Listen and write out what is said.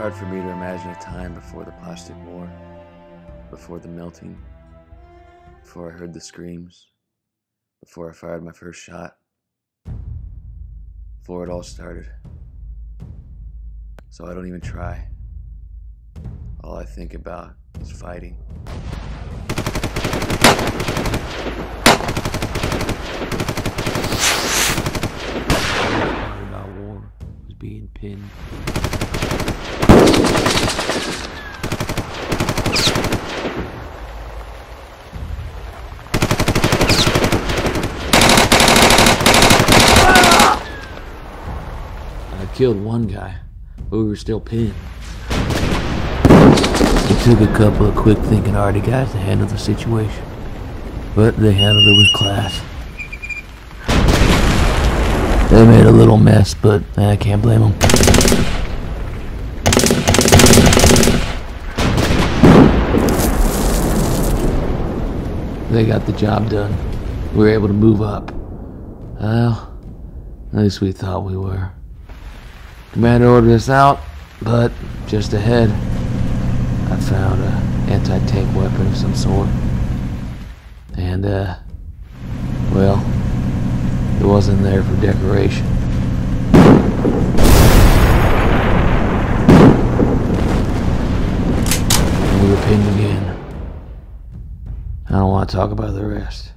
hard for me to imagine a time before the plastic war, before the melting, before I heard the screams, before I fired my first shot, before it all started. So I don't even try. All I think about is fighting. About war was being pinned. I killed one guy, but we were still pinned. It took a couple of quick thinking arty guys to handle the situation, but they handled it with class. They made a little mess, but I can't blame them. They got the job done. We were able to move up. Well, at least we thought we were. Commander ordered us out, but just ahead, I found a anti-tank weapon of some sort. And, uh, well, it wasn't there for decoration. And we were pinned again. I don't want to talk about the rest.